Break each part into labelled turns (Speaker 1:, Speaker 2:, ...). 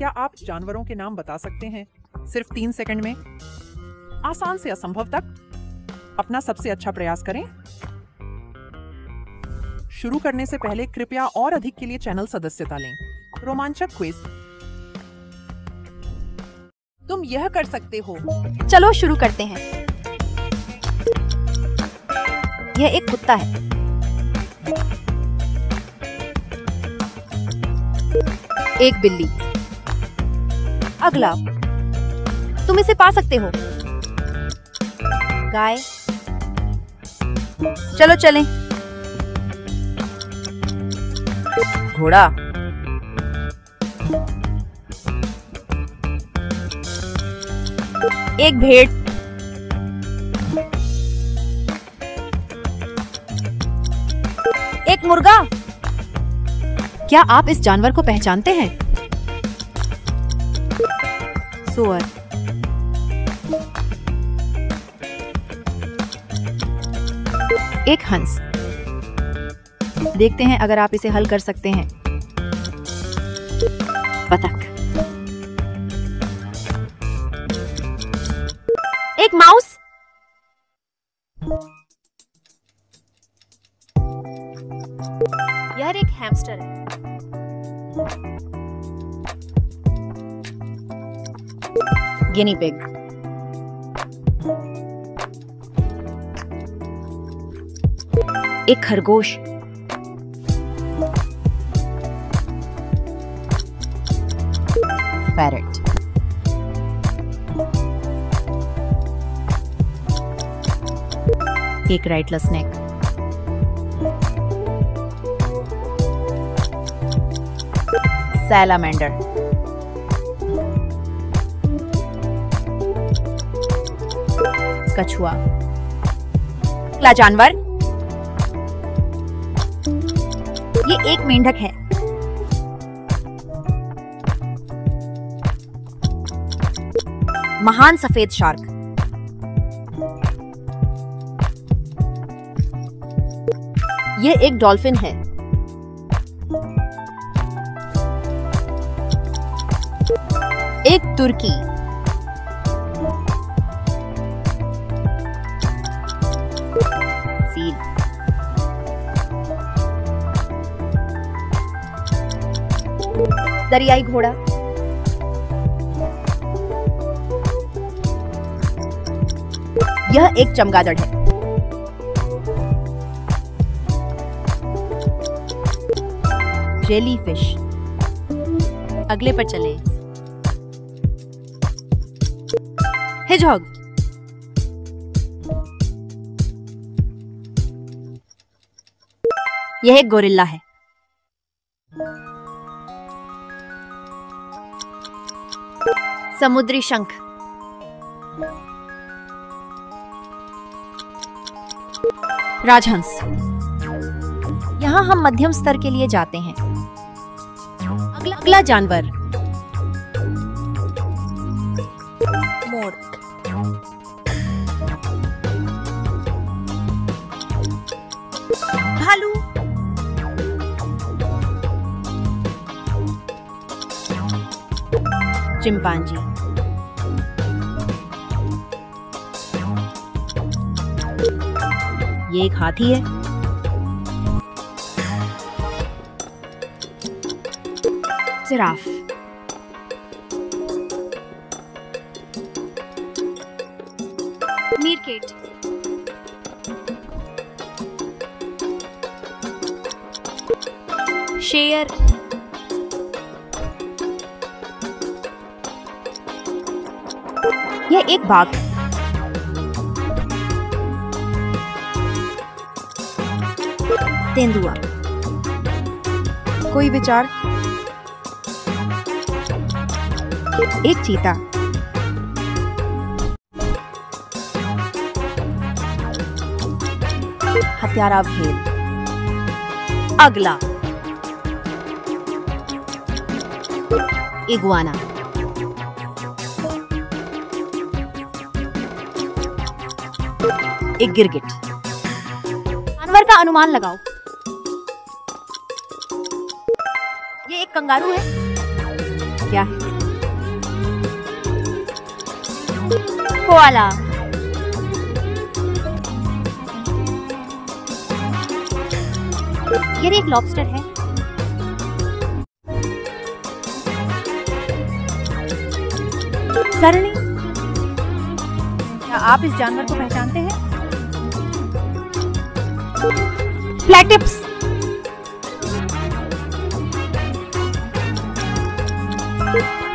Speaker 1: क्या आप जानवरों के नाम बता सकते हैं? सिर्फ़ तीन सेकंड में। आसान से असंभव तक। अपना सबसे अच्छा प्रयास करें। शुरू करने से पहले कृपया और अधिक के लिए चैनल सदस्यता लें। रोमांचक क्विज। तुम यह कर सकते हो।
Speaker 2: चलो शुरू करते हैं। यह एक कुत्ता है। एक बिल्ली। अगला। तुम इसे पा सकते हो। गाय। चलो चलें। घोड़ा। एक भेड़। एक मुर्गा। क्या आप इस जानवर को पहचानते हैं? सुअर एक हंस। देखते हैं अगर आप इसे हल कर सकते हैं। बतख एक माउस। यह एक हैमस्टर है। गिनी पिग एक खरगोश। पैरट एक राइटलेस स्नेक सैलामेंडर कछुआ अगला जानवर। ये एक मेंढक है। महान सफ़ेद शार्क। ये एक डॉल्फिन है। एक तुर्की। सील दरियाई घोड़ा। यह एक चमगादड़ है। जेली फ़िश अगले पर चले। हिजहॉग यह एक गोरिल्ला है। समुद्री शंख। राजहंस। यहाँ हम मध्यम स्तर के लिए जाते हैं। अगला अगला जानवर। मोर चिंपांजी ये एक हाथी है। जिराफ। मीरकेट। शेयर। यह एक बाघ है। तेंदुआ। कोई विचार? एक चीता। हत्यारा भेल। अगला। इगुआना। एक गिरगिट। जानवर का अनुमान लगाओ। ये एक कंगारू है। क्या है? कोआला। ये एक लॉबस्टर है। सरणी। आप इस जानवर को पहचानते हैं? प्लेटिप्स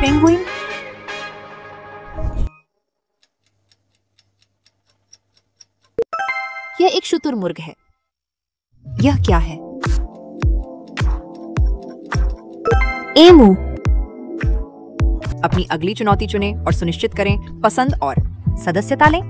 Speaker 2: पेंगुइन यह एक शुतुरमुर्ग है। यह क्या है? एमू। अपनी अगली चुनौती चुनें और सुनिश्चित करें पसंद और सदस्यता लें।